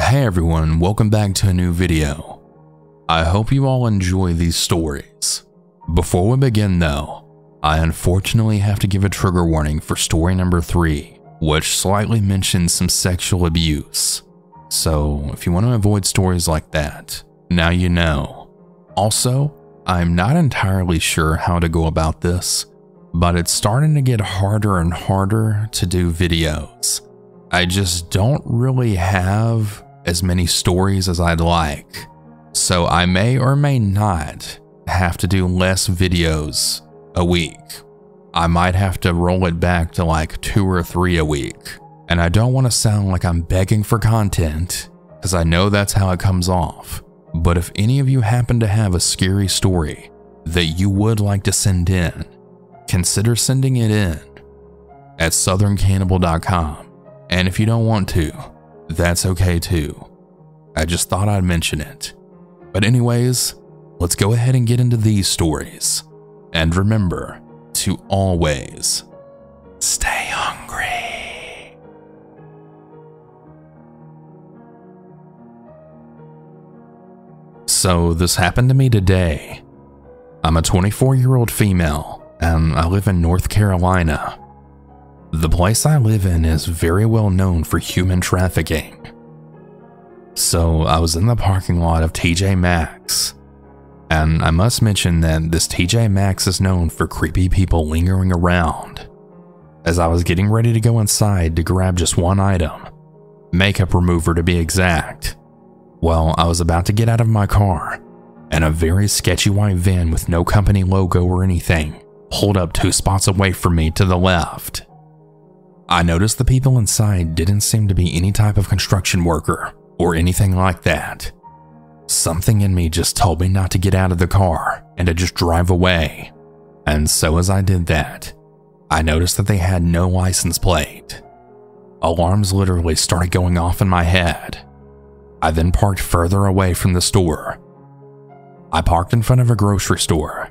Hey everyone, welcome back to a new video. I hope you all enjoy these stories. Before we begin though, I unfortunately have to give a trigger warning for story number 3, which slightly mentions some sexual abuse. So if you want to avoid stories like that, now you know. Also, I'm not entirely sure how to go about this, but it's starting to get harder and harder to do videos. I just don't really have as many stories as I'd like, so I may or may not have to do less videos a week. I might have to roll it back to like two or three a week. And I don't want to sound like I'm begging for content, because I know that's how it comes off. But if any of you happen to have a scary story that you would like to send in, consider sending it in at southerncannibal.com. And if you don't want to, that's okay too. I just thought I'd mention it. But, anyways, let's go ahead and get into these stories. And remember to always stay hungry. So, this happened to me today. I'm a 24 year old female, and I live in North Carolina. The place I live in is very well known for human trafficking. So I was in the parking lot of TJ Maxx, and I must mention that this TJ Maxx is known for creepy people lingering around. As I was getting ready to go inside to grab just one item, makeup remover to be exact, well, I was about to get out of my car, and a very sketchy white van with no company logo or anything pulled up two spots away from me to the left. I noticed the people inside didn't seem to be any type of construction worker or anything like that. Something in me just told me not to get out of the car and to just drive away. And so as I did that, I noticed that they had no license plate. Alarms literally started going off in my head. I then parked further away from the store. I parked in front of a grocery store,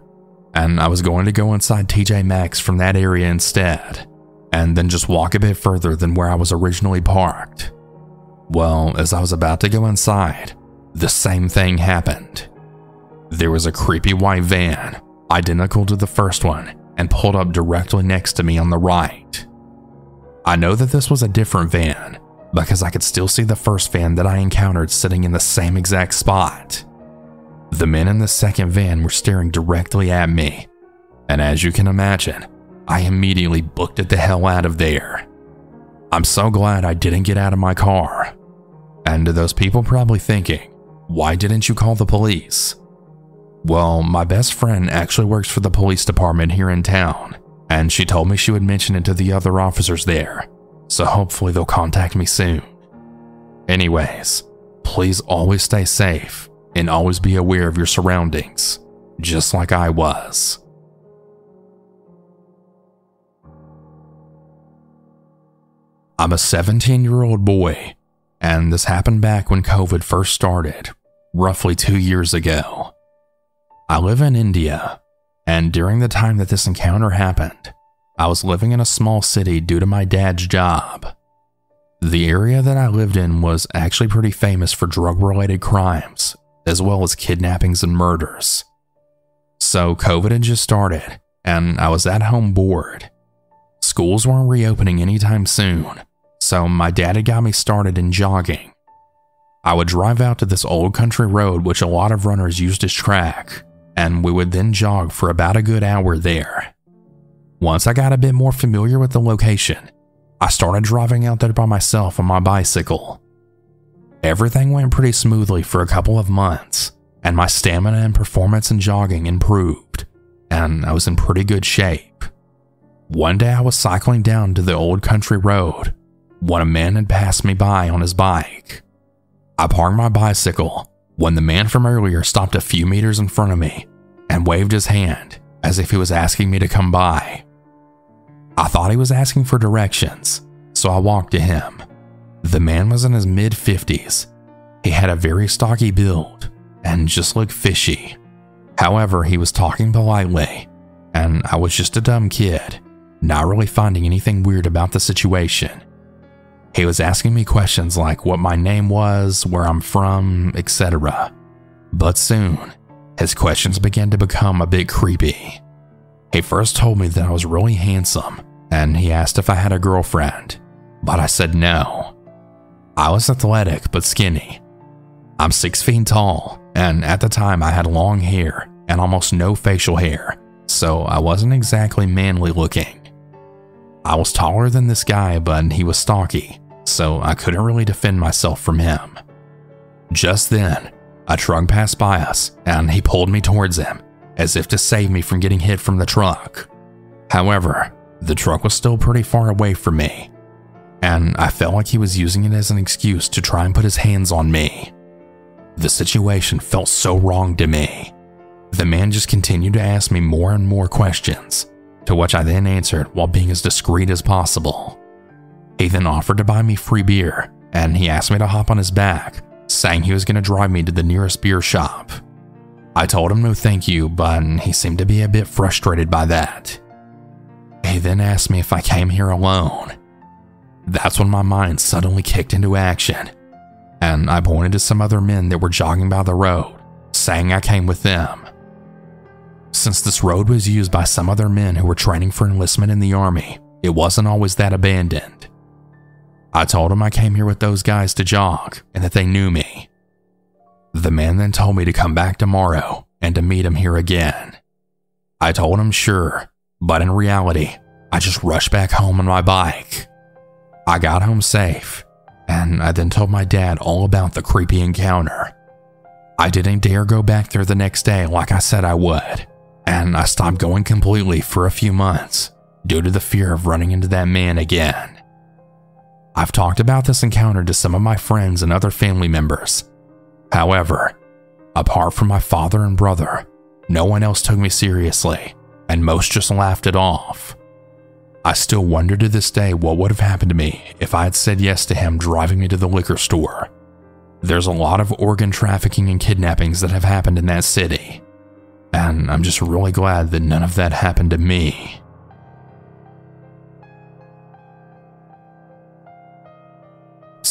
and I was going to go inside TJ Maxx from that area instead and then just walk a bit further than where I was originally parked. Well, as I was about to go inside, the same thing happened. There was a creepy white van, identical to the first one, and pulled up directly next to me on the right. I know that this was a different van because I could still see the first van that I encountered sitting in the same exact spot. The men in the second van were staring directly at me, and as you can imagine, I immediately booked it the hell out of there. I'm so glad I didn't get out of my car. And to those people probably thinking, why didn't you call the police? Well, my best friend actually works for the police department here in town, and she told me she would mention it to the other officers there, so hopefully they'll contact me soon. Anyways, please always stay safe and always be aware of your surroundings, just like I was. I'm a 17 year old boy, and this happened back when COVID first started, roughly two years ago. I live in India, and during the time that this encounter happened, I was living in a small city due to my dad's job. The area that I lived in was actually pretty famous for drug related crimes, as well as kidnappings and murders. So, COVID had just started, and I was at home bored. Schools weren't reopening anytime soon, so my dad had got me started in jogging. I would drive out to this old country road which a lot of runners used as track, and we would then jog for about a good hour there. Once I got a bit more familiar with the location, I started driving out there by myself on my bicycle. Everything went pretty smoothly for a couple of months, and my stamina and performance in jogging improved, and I was in pretty good shape. One day I was cycling down to the old country road when a man had passed me by on his bike. I parked my bicycle when the man from earlier stopped a few meters in front of me and waved his hand as if he was asking me to come by. I thought he was asking for directions, so I walked to him. The man was in his mid 50s. He had a very stocky build and just looked fishy. However, he was talking politely, and I was just a dumb kid, not really finding anything weird about the situation. He was asking me questions like what my name was, where I'm from, etc. But soon, his questions began to become a bit creepy. He first told me that I was really handsome, and he asked if I had a girlfriend, but I said no. I was athletic but skinny. I'm six feet tall, and at the time I had long hair and almost no facial hair, so I wasn't exactly manly looking. I was taller than this guy, but he was stocky, so I couldn't really defend myself from him. Just then, a truck passed by us and he pulled me towards him, as if to save me from getting hit from the truck. However, the truck was still pretty far away from me, and I felt like he was using it as an excuse to try and put his hands on me. The situation felt so wrong to me. The man just continued to ask me more and more questions, to which I then answered while being as discreet as possible. He then offered to buy me free beer, and he asked me to hop on his back, saying he was going to drive me to the nearest beer shop. I told him no thank you, but he seemed to be a bit frustrated by that. He then asked me if I came here alone. That's when my mind suddenly kicked into action, and I pointed to some other men that were jogging by the road, saying I came with them. Since this road was used by some other men who were training for enlistment in the army, it wasn't always that abandoned. I told him I came here with those guys to jog and that they knew me. The man then told me to come back tomorrow and to meet him here again. I told him sure, but in reality, I just rushed back home on my bike. I got home safe, and I then told my dad all about the creepy encounter. I didn't dare go back there the next day like I said I would, and I stopped going completely for a few months due to the fear of running into that man again. I've talked about this encounter to some of my friends and other family members. However, apart from my father and brother, no one else took me seriously, and most just laughed it off. I still wonder to this day what would have happened to me if I had said yes to him driving me to the liquor store. There's a lot of organ trafficking and kidnappings that have happened in that city, and I'm just really glad that none of that happened to me.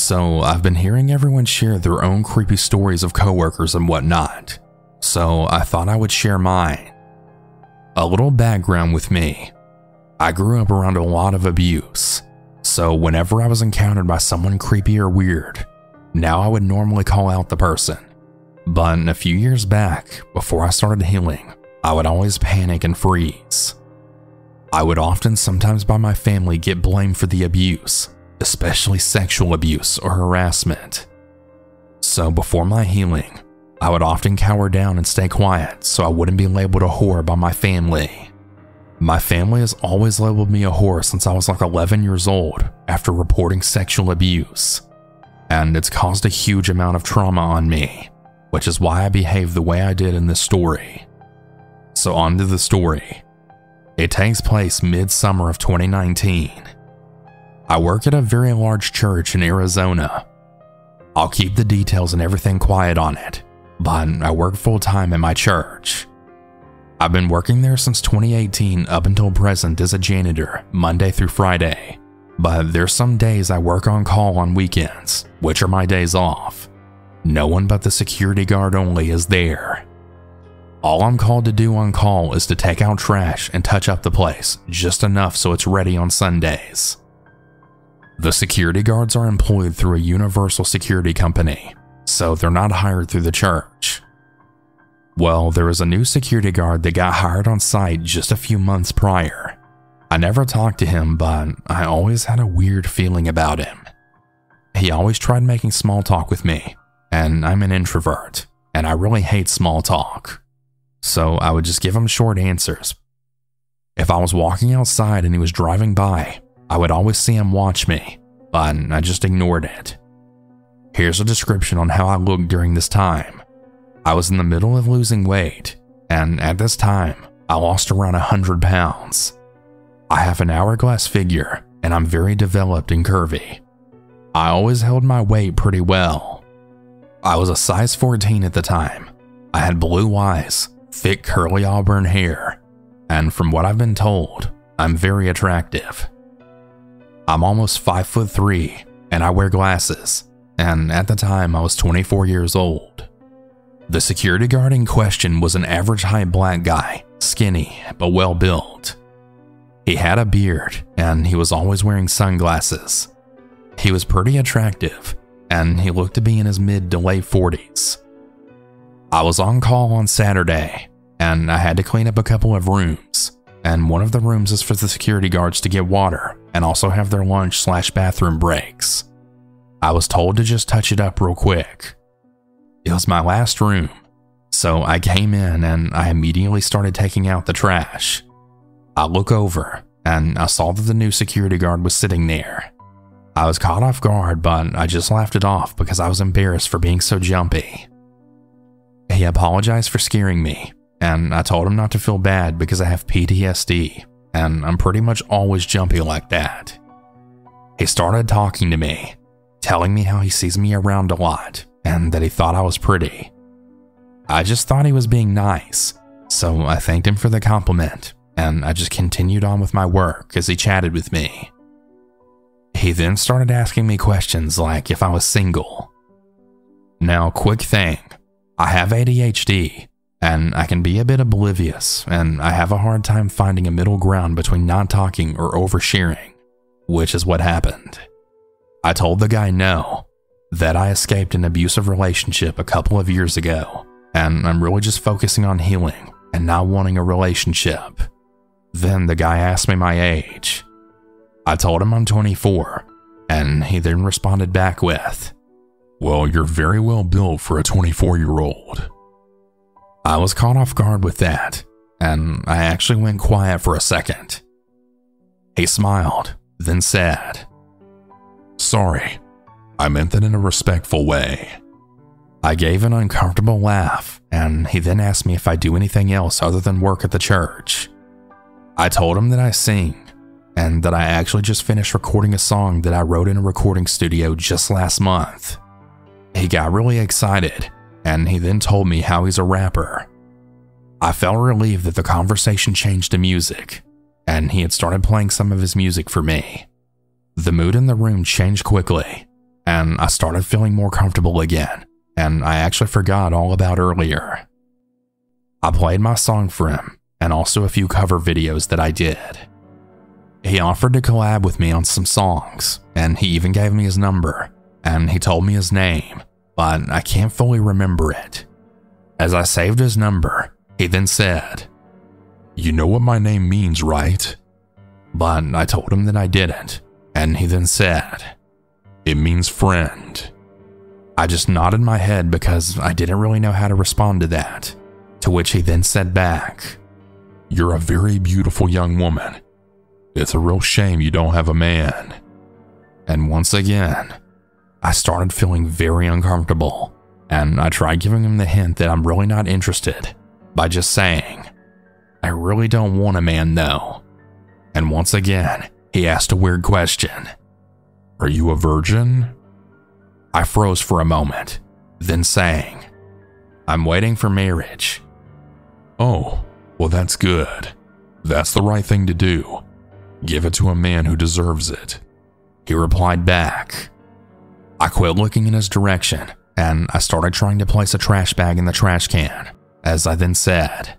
So, I've been hearing everyone share their own creepy stories of coworkers and whatnot, so I thought I would share mine. A little background with me. I grew up around a lot of abuse, so whenever I was encountered by someone creepy or weird, now I would normally call out the person. But a few years back, before I started healing, I would always panic and freeze. I would often, sometimes by my family, get blamed for the abuse, especially sexual abuse or harassment. So before my healing, I would often cower down and stay quiet so I wouldn't be labeled a whore by my family. My family has always labeled me a whore since I was like 11 years old after reporting sexual abuse, and it's caused a huge amount of trauma on me, which is why I behave the way I did in this story. So, on to the story. It takes place mid summer of 2019 I work at a very large church in Arizona. I'll keep the details and everything quiet on it, but I work full time at my church. I've been working there since 2018 up until present as a janitor, Monday through Friday. But there's some days I work on call on weekends, which are my days off. No one but the security guard only is there. All I'm called to do on call is to take out trash and touch up the place, just enough so it's ready on Sundays. The security guards are employed through a universal security company, so they're not hired through the church. Well, there was a new security guard that got hired on site just a few months prior. I never talked to him, but I always had a weird feeling about him. He always tried making small talk with me, and I'm an introvert, and I really hate small talk. So I would just give him short answers. If I was walking outside and he was driving by, I would always see him watch me, but I just ignored it. Here's a description on how I looked during this time. I was in the middle of losing weight, and at this time, I lost around 100 pounds. I have an hourglass figure, and I'm very developed and curvy. I always held my weight pretty well. I was a size 14 at the time. I had blue eyes, thick curly auburn hair, and from what I've been told, I'm very attractive. I'm almost 5 foot 3, and I wear glasses, and at the time I was 24 years old. The security guard in question was an average height black guy, skinny but well built. He had a beard, and he was always wearing sunglasses. He was pretty attractive, and he looked to be in his mid to late 40s. I was on call on Saturday, and I had to clean up a couple of rooms, and one of the rooms is for the security guards to get water and also have their lunch slash bathroom breaks. I was told to just touch it up real quick. It was my last room, so I came in and I immediately started taking out the trash. I look over and I saw that the new security guard was sitting there. I was caught off guard, but I just laughed it off because I was embarrassed for being so jumpy. He apologized for scaring me, and I told him not to feel bad because I have PTSD, and I'm pretty much always jumpy like that. He started talking to me, telling me how he sees me around a lot and that he thought I was pretty. I just thought he was being nice, so I thanked him for the compliment and I just continued on with my work as he chatted with me. He then started asking me questions like if I was single. Now, quick thing I have ADHD, and I can be a bit oblivious, and I have a hard time finding a middle ground between not talking or oversharing, which is what happened. I told the guy no, that I escaped an abusive relationship a couple of years ago, and I'm really just focusing on healing and not wanting a relationship. Then the guy asked me my age. I told him I'm 24, and he then responded back with, Well, you're very well built for a 24 year old. I was caught off guard with that, and I actually went quiet for a second. He smiled, then said, Sorry, I meant that in a respectful way. I gave an uncomfortable laugh, and he then asked me if I do anything else other than work at the church. I told him that I sing and that I actually just finished recording a song that I wrote in a recording studio just last month. He got really excited and he then told me how he's a rapper. I felt relieved that the conversation changed to music and he had started playing some of his music for me. The mood in the room changed quickly and I started feeling more comfortable again and I actually forgot all about earlier. I played my song for him and also a few cover videos that I did. He offered to collab with me on some songs, and he even gave me his number, and he told me his name, but I can't fully remember it. As I saved his number, he then said, You know what my name means, right? But I told him that I didn't, and he then said, It means friend. I just nodded my head because I didn't really know how to respond to that, to which he then said back, you're a very beautiful young woman. It's a real shame you don't have a man. And once again, I started feeling very uncomfortable, and I tried giving him the hint that I'm really not interested by just saying, I really don't want a man though. And once again, he asked a weird question Are you a virgin? I froze for a moment, then saying, I'm waiting for marriage. Oh, well, that's good. That's the right thing to do. Give it to a man who deserves it. He replied back. I quit looking in his direction and I started trying to place a trash bag in the trash can, as I then said,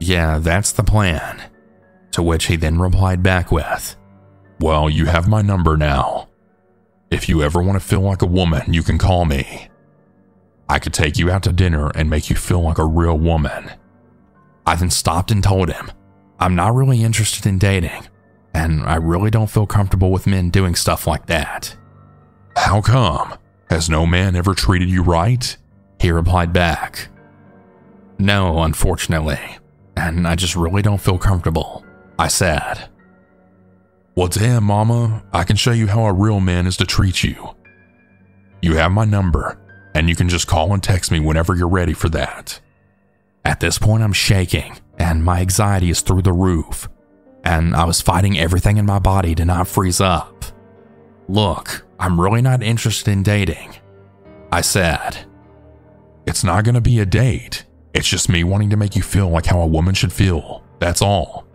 Yeah, that's the plan. To which he then replied back with, Well, you have my number now. If you ever want to feel like a woman, you can call me. I could take you out to dinner and make you feel like a real woman. I then stopped and told him, I'm not really interested in dating, and I really don't feel comfortable with men doing stuff like that. How come? Has no man ever treated you right? He replied back, No, unfortunately, and I just really don't feel comfortable. I said, Well, damn, Mama, I can show you how a real man is to treat you. You have my number, and you can just call and text me whenever you're ready for that. At this point, I'm shaking and my anxiety is through the roof, and I was fighting everything in my body to not freeze up. Look, I'm really not interested in dating. I said, It's not to be a date. It's just me wanting to make you feel like how a woman should feel. That's all.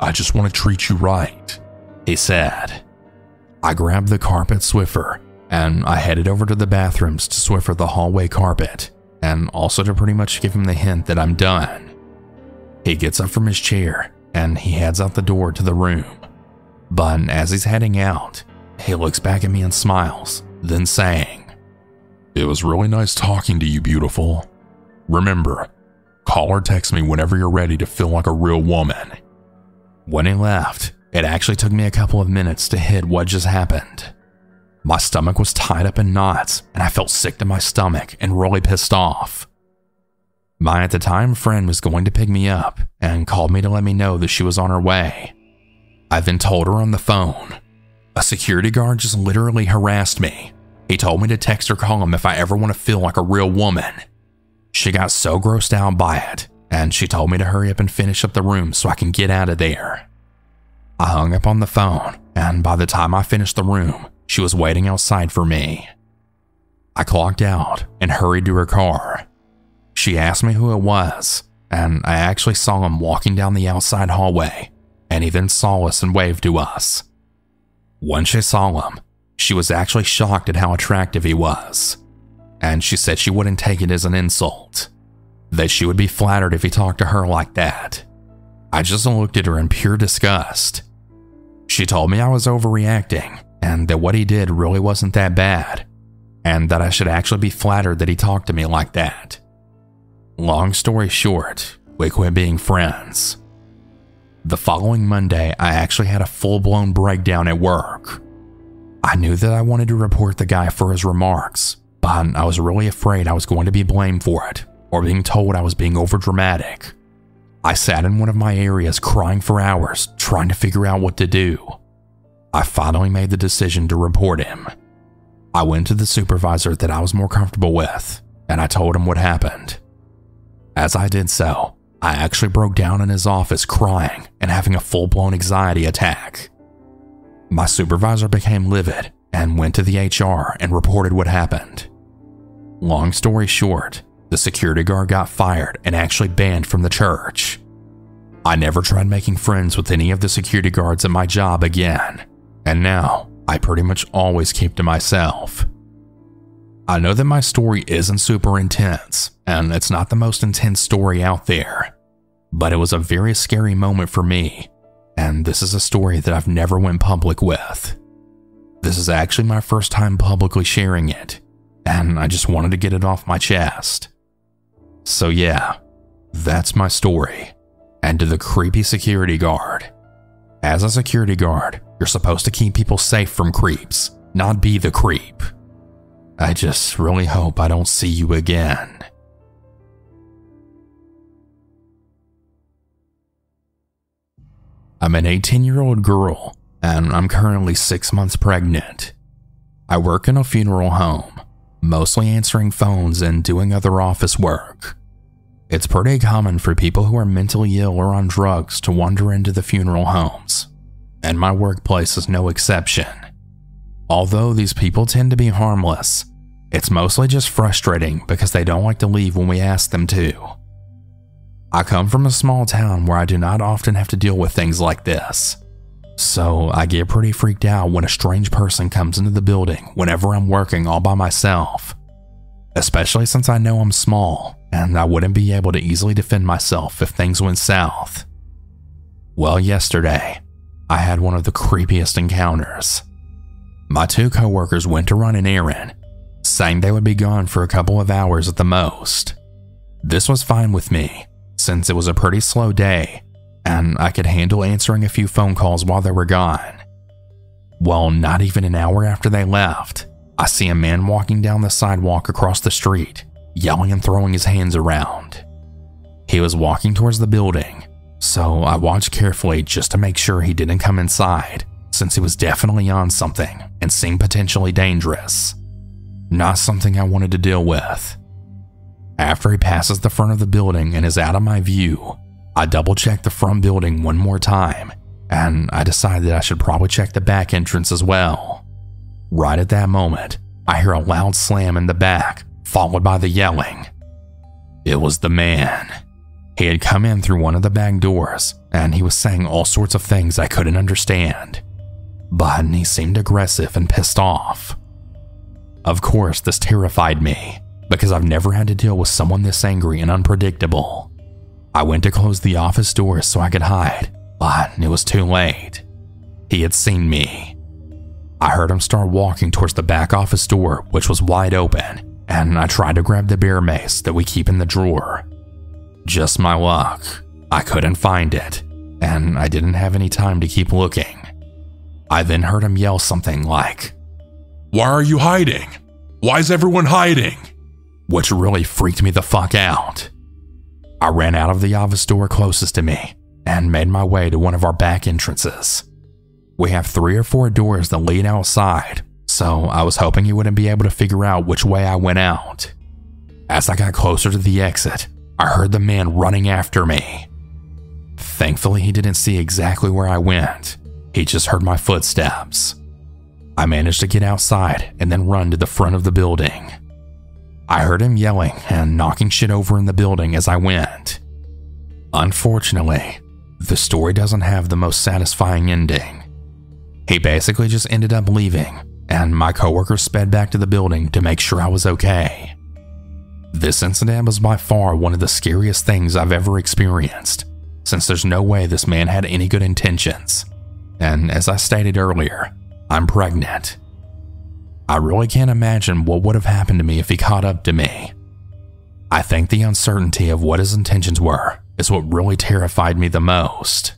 I just want to treat you right. He said, I grabbed the carpet Swiffer and I headed over to the bathrooms to Swiffer the hallway carpet and also to pretty much give him the hint that I'm done. He gets up from his chair and he heads out the door to the room. But as he's heading out, he looks back at me and smiles, then saying, It was really nice talking to you, beautiful. Remember, call or text me whenever you're ready to feel like a real woman. When he left, it actually took me a couple of minutes to hit what just happened. My stomach was tied up in knots, and I felt sick to my stomach and really pissed off. My at the time friend was going to pick me up and called me to let me know that she was on her way. I then told her on the phone. A security guard just literally harassed me. He told me to text or call him if I ever want to feel like a real woman. She got so grossed out by it, and she told me to hurry up and finish up the room so I can get out of there. I hung up on the phone, and by the time I finished the room, she was waiting outside for me. I clocked out and hurried to her car. She asked me who it was, and I actually saw him walking down the outside hallway, and he then saw us and waved to us. Once she saw him, she was actually shocked at how attractive he was, and she said she wouldn't take it as an insult, that she would be flattered if he talked to her like that. I just looked at her in pure disgust. She told me I was overreacting and that what he did really wasn't that bad, and that I should actually be flattered that he talked to me like that. Long story short, we quit being friends. The following Monday, I actually had a full blown breakdown at work. I knew that I wanted to report the guy for his remarks, but I was really afraid I was going to be blamed for it or being told I was being overdramatic. I sat in one of my areas crying for hours, trying to figure out what to do. I finally made the decision to report him. I went to the supervisor that I was more comfortable with, and I told him what happened. As I did so, I actually broke down in his office crying and having a full blown anxiety attack. My supervisor became livid and went to the HR and reported what happened. Long story short, the security guard got fired and actually banned from the church. I never tried making friends with any of the security guards at my job again, and now I pretty much always keep to myself. I know that my story isn't super intense, and it's not the most intense story out there, but it was a very scary moment for me, and this is a story that I've never went public with. This is actually my first time publicly sharing it, and I just wanted to get it off my chest. So, yeah, that's my story. And to the creepy security guard. As a security guard, you're supposed to keep people safe from creeps, not be the creep. I just really hope I don't see you again. I'm an 18 year old girl, and I'm currently six months pregnant. I work in a funeral home, mostly answering phones and doing other office work. It's pretty common for people who are mentally ill or on drugs to wander into the funeral homes, and my workplace is no exception. Although these people tend to be harmless, it's mostly just frustrating because they don't like to leave when we ask them to. I come from a small town where I do not often have to deal with things like this. So I get pretty freaked out when a strange person comes into the building whenever I'm working all by myself. Especially since I know I'm small and I wouldn't be able to easily defend myself if things went south. Well, yesterday, I had one of the creepiest encounters. My two coworkers went to run an errand, saying they would be gone for a couple of hours at the most. This was fine with me, since it was a pretty slow day and I could handle answering a few phone calls while they were gone. Well, not even an hour after they left, I see a man walking down the sidewalk across the street, yelling and throwing his hands around. He was walking towards the building, so I watched carefully just to make sure he didn't come inside, since he was definitely on something and seemed potentially dangerous. Not something I wanted to deal with. After he passes the front of the building and is out of my view, I double check the front building one more time, and I decide that I should probably check the back entrance as well. Right at that moment, I hear a loud slam in the back, followed by the yelling. It was the man. He had come in through one of the back doors, and he was saying all sorts of things I couldn't understand. but he seemed aggressive and pissed off. Of course, this terrified me because I've never had to deal with someone this angry and unpredictable. I went to close the office door so I could hide, but it was too late. He had seen me. I heard him start walking towards the back office door, which was wide open, and I tried to grab the bear mace that we keep in the drawer. Just my luck, I couldn't find it, and I didn't have any time to keep looking. I then heard him yell something like, Why are you hiding? Why's everyone hiding? Which really freaked me the fuck out. I ran out of the office door closest to me and made my way to one of our back entrances. We have three or four doors that lead outside, so I was hoping he wouldn't be able to figure out which way I went out. As I got closer to the exit, I heard the man running after me. Thankfully, he didn't see exactly where I went, he just heard my footsteps. I managed to get outside and then run to the front of the building. I heard him yelling and knocking shit over in the building as I went. Unfortunately, the story doesn't have the most satisfying ending. He basically just ended up leaving, and my coworker sped back to the building to make sure I was okay. This incident was by far one of the scariest things I've ever experienced, since there's no way this man had any good intentions. And as I stated earlier, I'm pregnant. I really can't imagine what would have happened to me if he caught up to me. I think the uncertainty of what his intentions were is what really terrified me the most.